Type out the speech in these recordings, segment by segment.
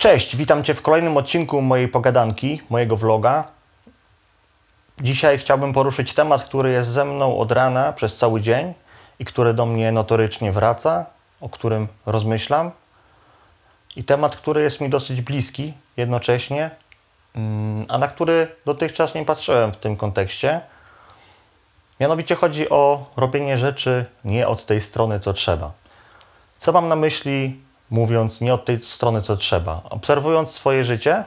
Cześć, witam Cię w kolejnym odcinku mojej pogadanki, mojego vloga. Dzisiaj chciałbym poruszyć temat, który jest ze mną od rana przez cały dzień i który do mnie notorycznie wraca, o którym rozmyślam. I temat, który jest mi dosyć bliski jednocześnie, mm, a na który dotychczas nie patrzyłem w tym kontekście. Mianowicie chodzi o robienie rzeczy nie od tej strony, co trzeba. Co mam na myśli, mówiąc nie od tej strony, co trzeba? Obserwując swoje życie,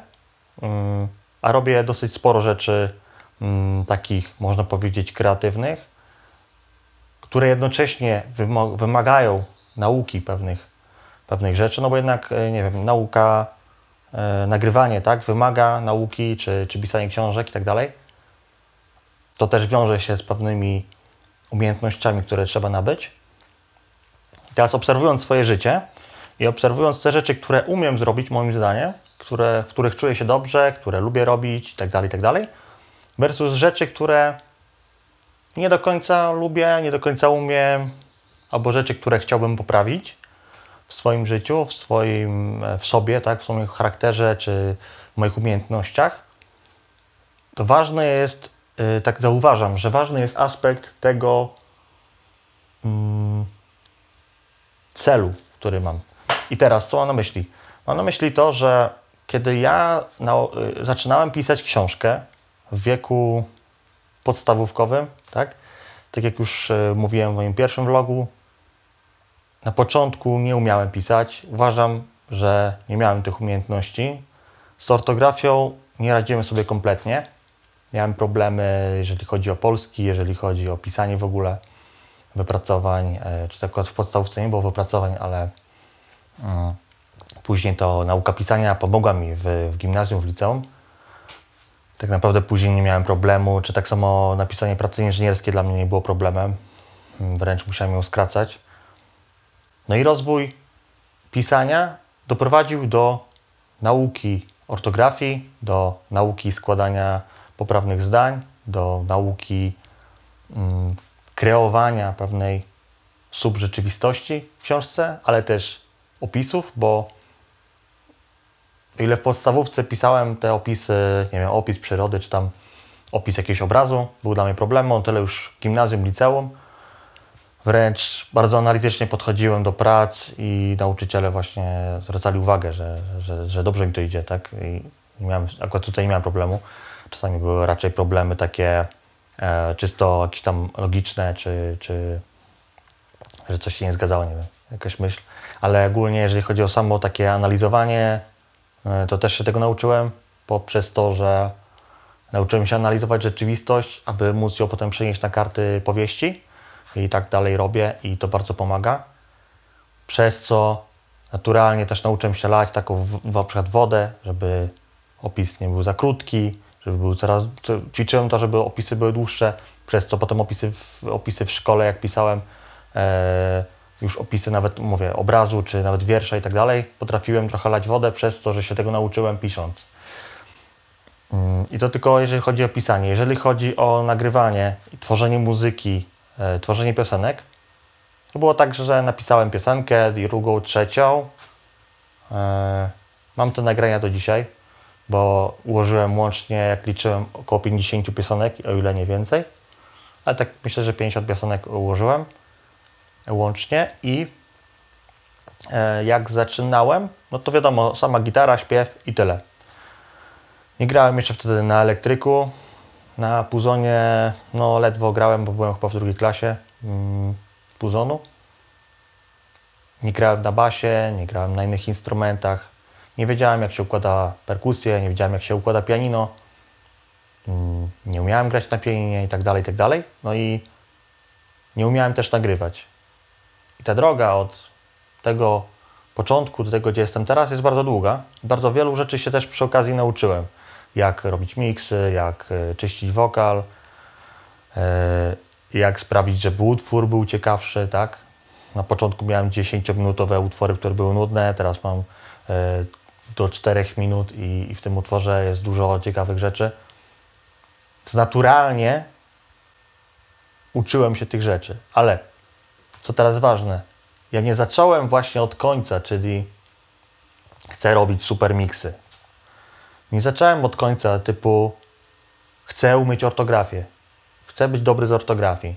mm, a robię dosyć sporo rzeczy mm, takich, można powiedzieć, kreatywnych, które jednocześnie wymagają nauki pewnych, pewnych rzeczy, no bo jednak, e, nie wiem, nauka, e, nagrywanie, tak, wymaga nauki, czy, czy pisanie książek i tak dalej. To też wiąże się z pewnymi umiejętnościami, które trzeba nabyć. Teraz obserwując swoje życie i obserwując te rzeczy, które umiem zrobić, moim zdaniem, które, w których czuję się dobrze, które lubię robić itd., tak itd., tak versus rzeczy, które nie do końca lubię, nie do końca umiem, albo rzeczy, które chciałbym poprawić w swoim życiu, w swoim, w sobie, tak, w swoim charakterze czy moich umiejętnościach, to ważne jest, yy, tak zauważam, że ważny jest aspekt tego yy, celu, który mam. I teraz, co mam na myśli? Mam na myśli to, że kiedy ja na, yy, zaczynałem pisać książkę w wieku podstawówkowym, tak? Tak jak już y, mówiłem w moim pierwszym vlogu, na początku nie umiałem pisać. Uważam, że nie miałem tych umiejętności. Z ortografią nie radziłem sobie kompletnie. Miałem problemy, jeżeli chodzi o polski, jeżeli chodzi o pisanie w ogóle wypracowań, e, czy tak w podstawówce nie było wypracowań, ale później to nauka pisania pomogła mi w, w gimnazjum, w liceum. Tak naprawdę później nie miałem problemu, czy tak samo napisanie pracy inżynierskiej dla mnie nie było problemem. Wręcz musiałem ją skracać. No i rozwój pisania doprowadził do nauki ortografii, do nauki składania poprawnych zdań, do nauki mm, kreowania pewnej subrzeczywistości w książce, ale też opisów, bo ile w podstawówce pisałem te opisy, nie wiem, opis przyrody, czy tam opis jakiegoś obrazu, był dla mnie problemem, tyle już gimnazjum, liceum, wręcz bardzo analitycznie podchodziłem do prac i nauczyciele właśnie zwracali uwagę, że, że, że dobrze mi to idzie, tak? I nie miałem, akurat tutaj nie miałem problemu. Czasami były raczej problemy takie e, czysto jakieś tam logiczne, czy, czy że coś się nie zgadzało, nie wiem, jakaś myśl. Ale ogólnie, jeżeli chodzi o samo takie analizowanie, e, to też się tego nauczyłem poprzez to, że nauczyłem się analizować rzeczywistość, aby móc ją potem przenieść na karty powieści i tak dalej robię i to bardzo pomaga. Przez co naturalnie też nauczyłem się lać taką na przykład wodę, żeby opis nie był za krótki, żeby był coraz, ćwiczyłem to, żeby opisy były dłuższe, przez co potem opisy w, opisy w szkole, jak pisałem, e, już opisy nawet, mówię, obrazu, czy nawet wiersza i tak dalej, potrafiłem trochę lać wodę przez to, że się tego nauczyłem pisząc. Mm, I to tylko jeżeli chodzi o pisanie. Jeżeli chodzi o nagrywanie tworzenie muzyki, e, tworzenie piosenek, to było tak, że napisałem piosenkę, drugą, trzecią. E, mam te nagrania do dzisiaj, bo ułożyłem łącznie, jak liczyłem, około 50 piosenek, o ile nie więcej. Ale tak myślę, że 50 piosenek ułożyłem łącznie i e, jak zaczynałem, no to wiadomo, sama gitara, śpiew i tyle. Nie grałem jeszcze wtedy na elektryku, na puzonie no ledwo grałem, bo byłem chyba w drugiej klasie mm, puzonu. Nie grałem na basie, nie grałem na innych instrumentach. Nie wiedziałem jak się układa perkusję, nie wiedziałem jak się układa pianino. Mm, nie umiałem grać na pianinie i tak dalej, i tak dalej. No i nie umiałem też nagrywać. I ta droga od tego początku do tego, gdzie jestem teraz, jest bardzo długa. Bardzo wielu rzeczy się też przy okazji nauczyłem. Jak robić miksy, jak e, czyścić wokal, e, jak sprawić, żeby utwór był ciekawszy, tak? Na początku miałem 10-minutowe utwory, które były nudne, teraz mam e, do 4 minut i, i w tym utworze jest dużo ciekawych rzeczy. Naturalnie uczyłem się tych rzeczy, ale co teraz ważne, ja nie zacząłem właśnie od końca, czyli chcę robić super miksy. Nie zacząłem od końca typu chcę umieć ortografię, chcę być dobry z ortografii.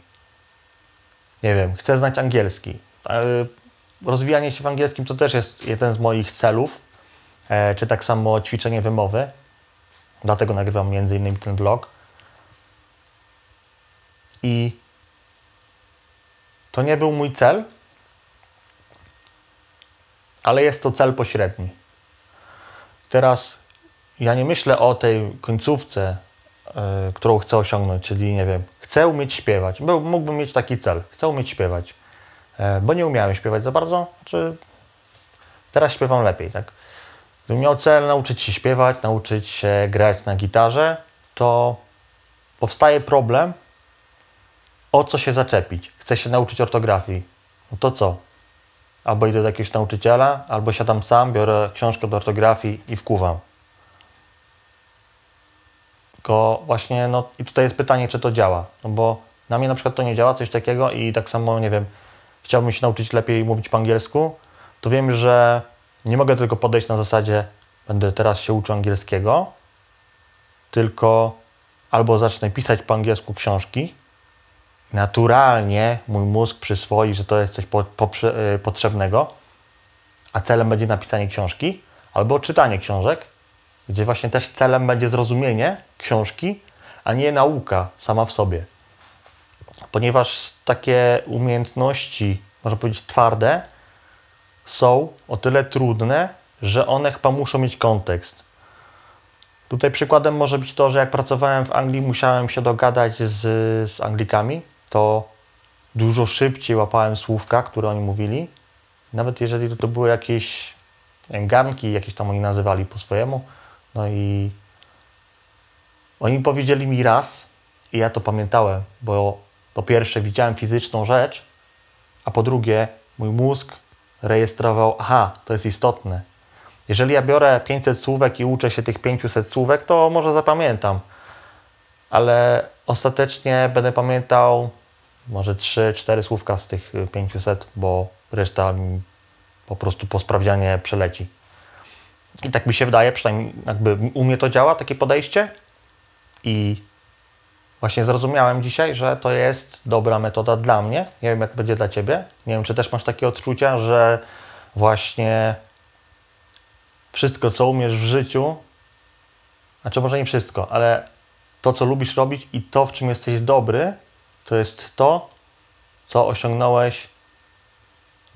Nie wiem, chcę znać angielski. E, rozwijanie się w angielskim to też jest jeden z moich celów, e, czy tak samo ćwiczenie wymowy. Dlatego nagrywam między innymi ten vlog. I to nie był mój cel, ale jest to cel pośredni. Teraz ja nie myślę o tej końcówce, yy, którą chcę osiągnąć, czyli nie wiem, chcę umieć śpiewać. Był, mógłbym mieć taki cel, chcę umieć śpiewać, yy, bo nie umiałem śpiewać za bardzo, czy teraz śpiewam lepiej, tak? Gdybym miał cel nauczyć się śpiewać, nauczyć się grać na gitarze, to powstaje problem, o co się zaczepić. Chcę się nauczyć ortografii. No to co? Albo idę do jakiegoś nauczyciela, albo siadam sam, biorę książkę do ortografii i wkuwam. Tylko właśnie, no i tutaj jest pytanie, czy to działa. No bo na mnie na przykład to nie działa, coś takiego i tak samo, nie wiem, chciałbym się nauczyć lepiej mówić po angielsku, to wiem, że nie mogę tylko podejść na zasadzie, będę teraz się uczył angielskiego, tylko albo zacznę pisać po angielsku książki, naturalnie mój mózg przyswoi, że to jest coś po, po, y, potrzebnego, a celem będzie napisanie książki albo czytanie książek, gdzie właśnie też celem będzie zrozumienie książki, a nie nauka sama w sobie. Ponieważ takie umiejętności, można powiedzieć twarde, są o tyle trudne, że one chyba muszą mieć kontekst. Tutaj przykładem może być to, że jak pracowałem w Anglii, musiałem się dogadać z, z Anglikami, to dużo szybciej łapałem słówka, które oni mówili. Nawet jeżeli to, były jakieś wiem, garnki, jakieś tam oni nazywali po swojemu. No i oni powiedzieli mi raz i ja to pamiętałem, bo po pierwsze widziałem fizyczną rzecz, a po drugie mój mózg rejestrował, aha, to jest istotne. Jeżeli ja biorę 500 słówek i uczę się tych 500 słówek, to może zapamiętam, ale ostatecznie będę pamiętał może 3-4 słówka z tych 500, bo reszta mi po prostu po sprawdzianie przeleci. I tak mi się wydaje, przynajmniej jakby u mnie to działa, takie podejście. I właśnie zrozumiałem dzisiaj, że to jest dobra metoda dla mnie. Nie wiem, jak będzie dla Ciebie. Nie wiem, czy też masz takie odczucia, że właśnie wszystko, co umiesz w życiu, znaczy może nie wszystko, ale to, co lubisz robić i to, w czym jesteś dobry, to jest to, co osiągnąłeś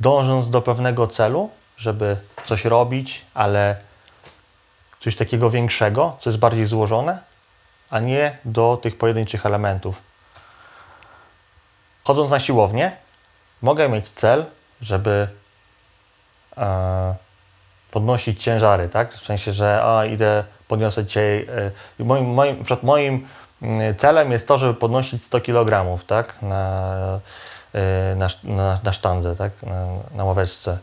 dążąc do pewnego celu, żeby coś robić, ale coś takiego większego, co jest bardziej złożone, a nie do tych pojedynczych elementów. Chodząc na siłownię, mogę mieć cel, żeby e, podnosić ciężary, tak? W sensie, że a, idę, podniosę dzisiaj. E, moim, moim, moim mm, celem jest to, żeby podnosić 100 kg, tak? Na, e, na, na, na sztandze, tak? Na, na ławeczce.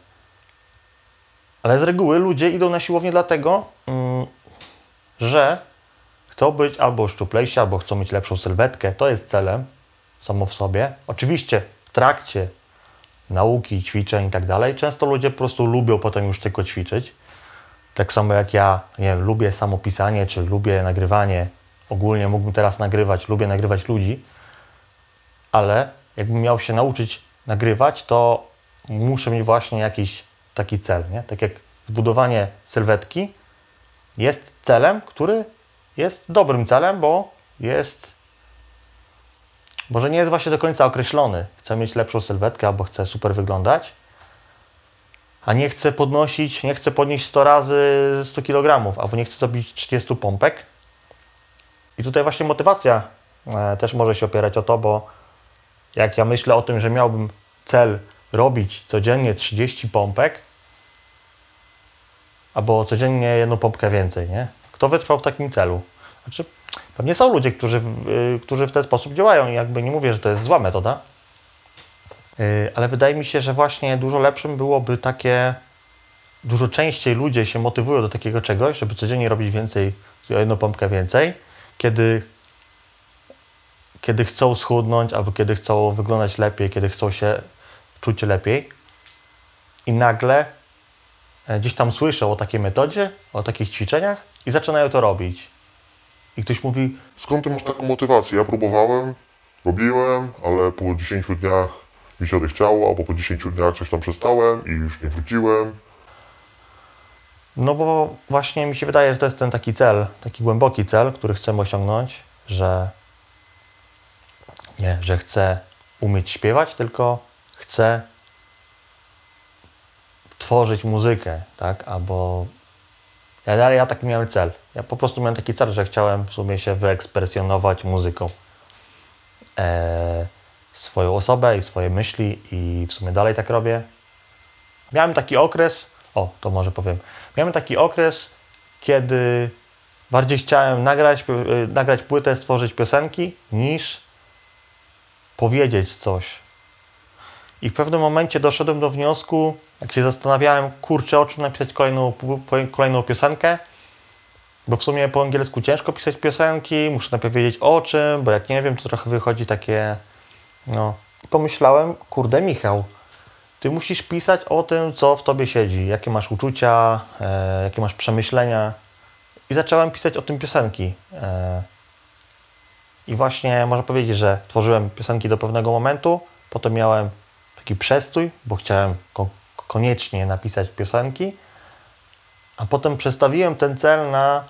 Ale z reguły ludzie idą na siłownię dlatego, mm, że chcą być albo szczuplejsi, albo chcą mieć lepszą sylwetkę. To jest celem samo w sobie. Oczywiście w trakcie nauki, ćwiczeń i tak dalej, często ludzie po prostu lubią potem już tylko ćwiczyć. Tak samo jak ja, nie wiem, lubię samo pisanie, czy lubię nagrywanie. Ogólnie mógłbym teraz nagrywać, lubię nagrywać ludzi, ale jakbym miał się nauczyć nagrywać, to muszę mieć właśnie jakiś taki cel, nie? Tak jak zbudowanie sylwetki jest celem, który jest dobrym celem, bo jest może nie jest właśnie do końca określony. Chcę mieć lepszą sylwetkę albo chcę super wyglądać, a nie chcę podnosić, nie chcę podnieść 100 razy 100 kg, albo nie chcę zrobić 30 pompek. I tutaj właśnie motywacja e, też może się opierać o to, bo jak ja myślę o tym, że miałbym cel robić codziennie 30 pompek, albo codziennie jedną pompkę więcej, nie? Kto wytrwał w takim celu? Znaczy, pewnie są ludzie, którzy, yy, którzy w ten sposób działają i jakby nie mówię, że to jest zła metoda, yy, ale wydaje mi się, że właśnie dużo lepszym byłoby takie, dużo częściej ludzie się motywują do takiego czegoś, żeby codziennie robić więcej, o jedną pompkę więcej, kiedy, kiedy chcą schudnąć, albo kiedy chcą wyglądać lepiej, kiedy chcą się czuć lepiej i nagle e, gdzieś tam słyszą o takiej metodzie, o takich ćwiczeniach i zaczynają to robić. I ktoś mówi, Skąd ty masz taką motywację? Ja próbowałem, robiłem, ale po 10 dniach mi się odechciało, albo po 10 dniach coś tam przestałem i już nie wróciłem. No bo właśnie mi się wydaje, że to jest ten taki cel, taki głęboki cel, który chcemy osiągnąć, że nie, że chcę umieć śpiewać, tylko chcę tworzyć muzykę, tak? Albo ja, ja taki miałem cel. Ja po prostu miałem taki cel, że chciałem w sumie się wyekspresjonować muzyką. E, swoją osobę i swoje myśli i w sumie dalej tak robię. Miałem taki okres, o, to może powiem. Miałem taki okres, kiedy bardziej chciałem nagrać, y, nagrać płytę, stworzyć piosenki, niż powiedzieć coś. I w pewnym momencie doszedłem do wniosku, jak się zastanawiałem, kurczę, o czym napisać kolejną, kolejną piosenkę, bo w sumie po angielsku ciężko pisać piosenki, muszę najpierw wiedzieć o czym, bo jak nie wiem, to trochę wychodzi takie, no. Pomyślałem, kurde Michał, ty musisz pisać o tym, co w tobie siedzi, jakie masz uczucia, e, jakie masz przemyślenia. I zacząłem pisać o tym piosenki. E, I właśnie można powiedzieć, że tworzyłem piosenki do pewnego momentu, potem miałem taki przestój, bo chciałem koniecznie napisać piosenki, a potem przestawiłem ten cel na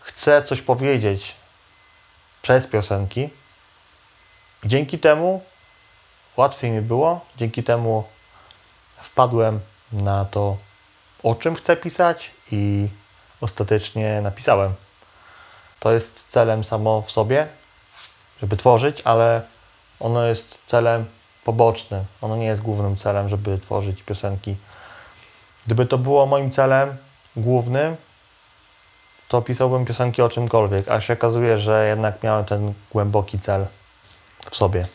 chcę coś powiedzieć przez piosenki. Dzięki temu łatwiej mi było, dzięki temu wpadłem na to, o czym chcę pisać i ostatecznie napisałem. To jest celem samo w sobie, żeby tworzyć, ale ono jest celem pobocznym. Ono nie jest głównym celem, żeby tworzyć piosenki. Gdyby to było moim celem głównym, to pisałbym piosenki o czymkolwiek, a się okazuje, że jednak miałem ten głęboki cel w sobie.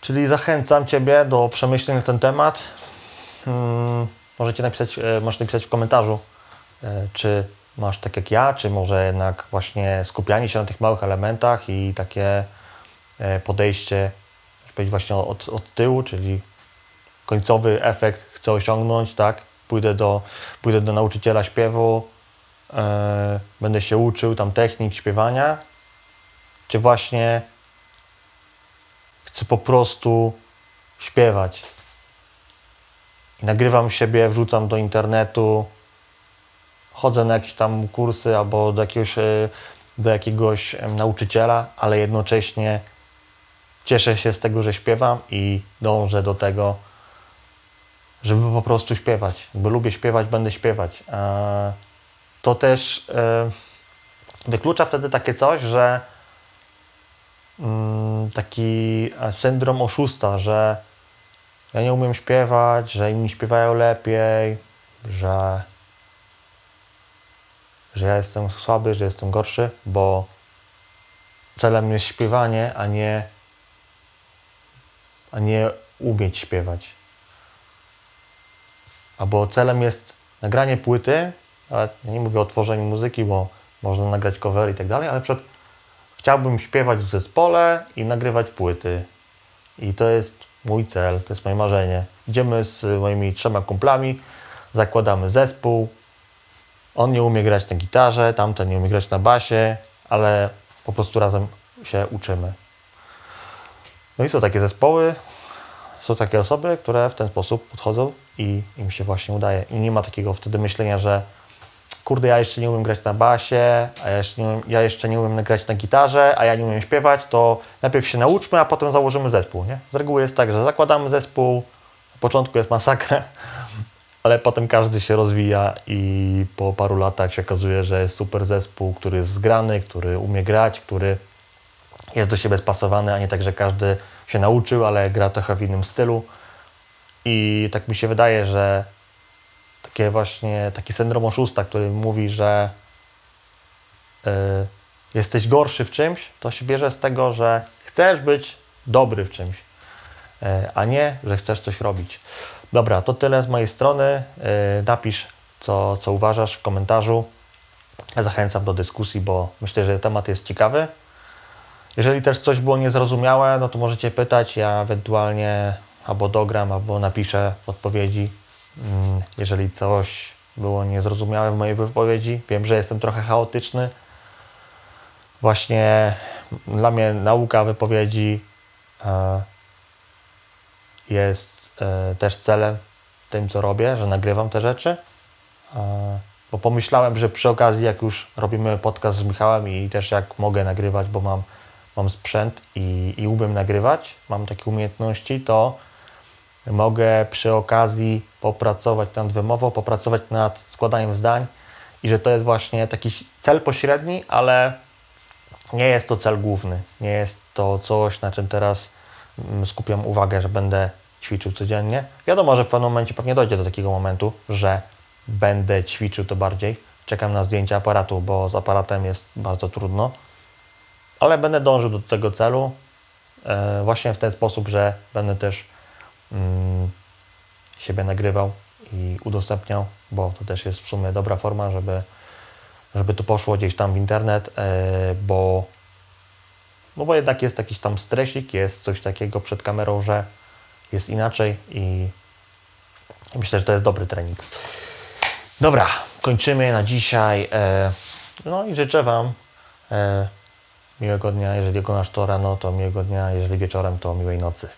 Czyli zachęcam Ciebie do przemyśleń na ten temat. Hmm, możecie napisać, e, możesz napisać w komentarzu, e, czy masz tak jak ja, czy może jednak właśnie skupianie się na tych małych elementach i takie e, podejście, powiedzieć właśnie od, od tyłu, czyli końcowy efekt chcę osiągnąć, tak? Pójdę do, pójdę do nauczyciela śpiewu, e, będę się uczył tam technik śpiewania, czy właśnie chcę po prostu śpiewać. Nagrywam siebie, wrzucam do internetu, chodzę na jakieś tam kursy albo do jakiegoś, e, do jakiegoś nauczyciela, ale jednocześnie cieszę się z tego, że śpiewam i dążę do tego, żeby po prostu śpiewać. Bo lubię śpiewać, będę śpiewać. E, To też e, wyklucza wtedy takie coś, że mm, taki e, syndrom oszusta, że ja nie umiem śpiewać, że inni śpiewają lepiej, że, że ja jestem słaby, że jestem gorszy, bo celem jest śpiewanie, a nie, a nie umieć śpiewać. Albo celem jest nagranie płyty, ale nie mówię o tworzeniu muzyki, bo można nagrać covery i tak dalej, ale przykład chciałbym śpiewać w zespole i nagrywać płyty. I to jest mój cel, to jest moje marzenie. Idziemy z moimi trzema kumplami, zakładamy zespół. On nie umie grać na gitarze, tamten nie umie grać na basie, ale po prostu razem się uczymy. No i są takie zespoły, są takie osoby, które w ten sposób podchodzą i im się właśnie udaje. I nie ma takiego wtedy myślenia, że kurde, ja jeszcze nie umiem grać na basie, a ja jeszcze nie umiem, ja jeszcze nie umiem grać na gitarze, a ja nie umiem śpiewać, to najpierw się nauczmy, a potem założymy zespół. Nie? Z reguły jest tak, że zakładamy zespół, na początku jest masakra, ale potem każdy się rozwija i po paru latach się okazuje, że jest super zespół, który jest zgrany, który umie grać, który jest do siebie spasowany, a nie tak, że każdy się nauczył, ale gra trochę w innym stylu. I tak mi się wydaje, że takie właśnie, taki syndrom oszusta, który mówi, że y, jesteś gorszy w czymś, to się bierze z tego, że chcesz być dobry w czymś, y, a nie, że chcesz coś robić. Dobra, to tyle z mojej strony. Y, napisz, co, co uważasz w komentarzu. Zachęcam do dyskusji, bo myślę, że temat jest ciekawy. Jeżeli też coś było niezrozumiałe, no to możecie pytać, ja ewentualnie albo dogram, albo napiszę odpowiedzi mm, jeżeli coś było niezrozumiałe w mojej wypowiedzi. Wiem, że jestem trochę chaotyczny. Właśnie dla mnie nauka wypowiedzi e, jest e, też celem tym, co robię, że nagrywam te rzeczy. E, bo pomyślałem, że przy okazji, jak już robimy podcast z Michałem i też jak mogę nagrywać, bo mam, mam sprzęt i, i umiem nagrywać, mam takie umiejętności, to mogę przy okazji popracować nad wymową, popracować nad składaniem zdań i że to jest właśnie taki cel pośredni, ale nie jest to cel główny. Nie jest to coś, na czym teraz mm, skupiam uwagę, że będę ćwiczył codziennie. Wiadomo, że w pewnym momencie pewnie dojdzie do takiego momentu, że będę ćwiczył to bardziej. Czekam na zdjęcie aparatu, bo z aparatem jest bardzo trudno, ale będę dążył do tego celu e, właśnie w ten sposób, że będę też mm, siebie nagrywał i udostępniał, bo to też jest w sumie dobra forma, żeby, żeby to poszło gdzieś tam w internet, e, bo, no bo jednak jest jakiś tam stresik, jest coś takiego przed kamerą, że jest inaczej i myślę, że to jest dobry trening. Dobra, kończymy na dzisiaj. E, no i życzę Wam miłego dnia. Jeżeli oglądasz to rano, to miłego dnia. Jeżeli wieczorem, to miłej nocy.